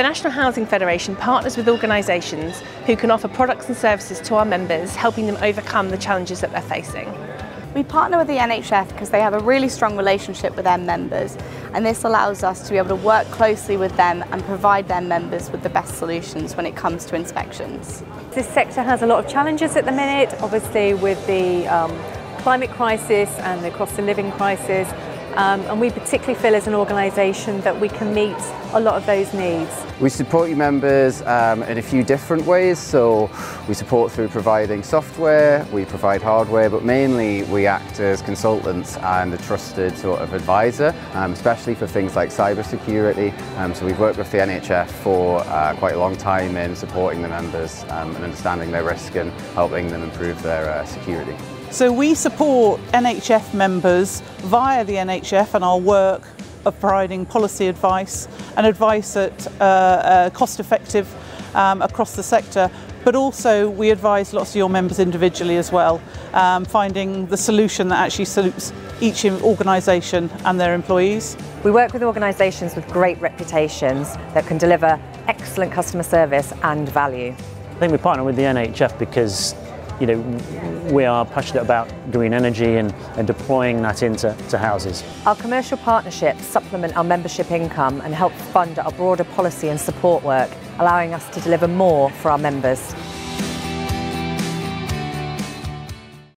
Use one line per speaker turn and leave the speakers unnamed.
The National Housing Federation partners with organisations who can offer products and services to our members, helping them overcome the challenges that they're facing.
We partner with the NHF because they have a really strong relationship with their members and this allows us to be able to work closely with them and provide their members with the best solutions when it comes to inspections.
This sector has a lot of challenges at the minute, obviously with the um, climate crisis and the cost of living crisis um, and we particularly feel as an organisation that we can meet a lot of those needs.
We support your members um, in a few different ways, so we support through providing software, we provide hardware, but mainly we act as consultants and a trusted sort of advisor, um, especially for things like cyber security. Um, so we've worked with the NHF for uh, quite a long time in supporting the members um, and understanding their risk and helping them improve their uh, security.
So we support NHF members via the NHF and our work of providing policy advice and advice at uh, uh, cost effective um, across the sector but also we advise lots of your members individually as well, um, finding the solution that actually suits each organisation and their employees.
We work with organisations with great reputations that can deliver excellent customer service and value.
I think we partner with the NHF because you know, we are passionate about green energy and, and deploying that into to houses.
Our commercial partnerships supplement our membership income and help fund our broader policy and support work, allowing us to deliver more for our members.